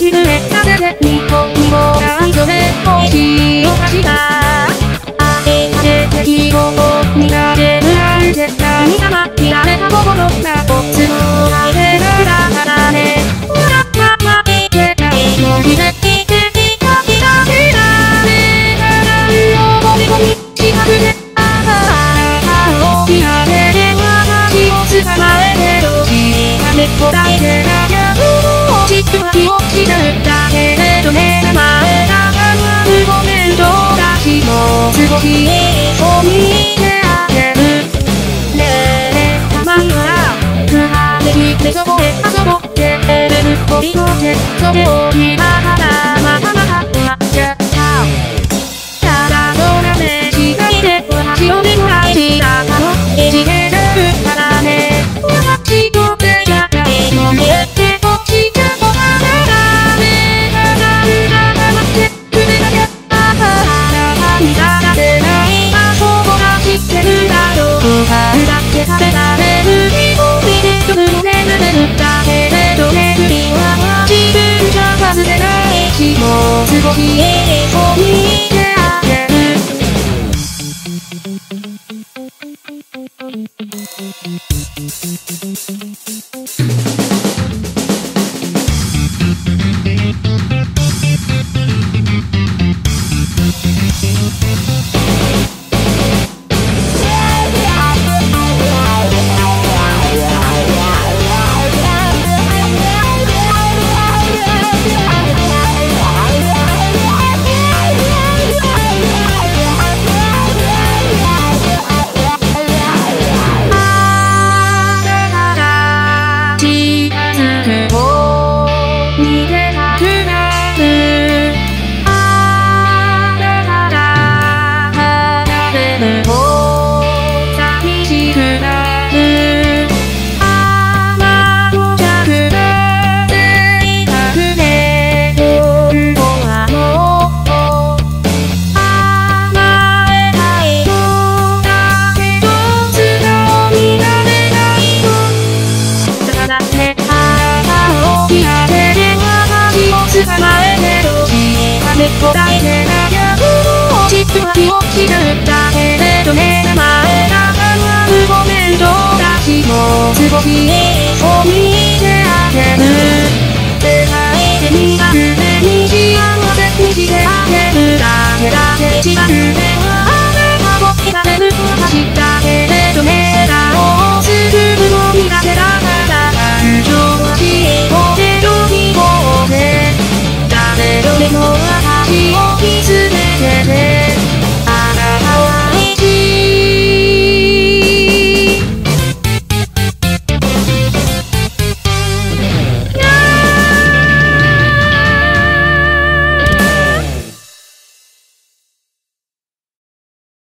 Thank you. 少し映像見てあげるねえたまには空できてそこへ遊ぼうってる恋の手それを今忘れない日もう少し映像見てあげる。か答えてなきゃもう落ちつまきを知るんだけれどね名前がごめんとだしもう少し映像見てあげる出会えてみたくてに幸せにしてあげるだけだけ一番上はあれが僕が眠く走ったけれるの苦手だきを傷